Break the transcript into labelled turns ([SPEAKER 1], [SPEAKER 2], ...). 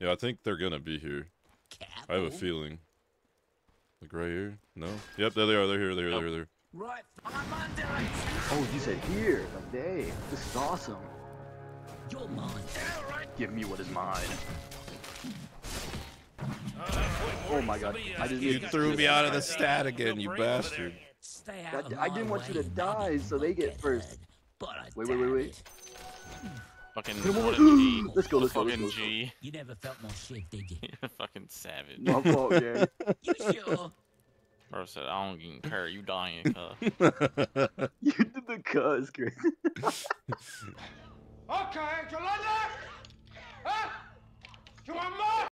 [SPEAKER 1] Yeah, I think they're gonna be here. I have a feeling. Like right here? No? Yep, there they are. They're here. They're here.
[SPEAKER 2] Oh.
[SPEAKER 1] They're here.
[SPEAKER 3] Right, I'm under it.
[SPEAKER 4] Oh, you said here. Like, dang, this is awesome.
[SPEAKER 3] You're mine.
[SPEAKER 4] Give me what is mine. Oh my god, I just
[SPEAKER 1] You threw me out of the stat again, you bastard.
[SPEAKER 3] Stay out
[SPEAKER 4] That-
[SPEAKER 3] of
[SPEAKER 4] I didn't want you to die, so they get first.
[SPEAKER 3] But I
[SPEAKER 4] Wait, wait, wait,
[SPEAKER 3] doubt
[SPEAKER 4] wait.
[SPEAKER 3] It.
[SPEAKER 2] Fucking
[SPEAKER 4] Come on,
[SPEAKER 2] what a G.
[SPEAKER 4] let's go, let's go, let's
[SPEAKER 2] Fucking
[SPEAKER 4] go.
[SPEAKER 2] G.
[SPEAKER 3] You never felt more shit, did you?
[SPEAKER 2] Fucking savage.
[SPEAKER 4] My fault, gang.
[SPEAKER 3] You sure?
[SPEAKER 2] Bro said, I don't even care. You dying, cuz.
[SPEAKER 4] You did the cuz, Chris.
[SPEAKER 5] Okay, Yolanda!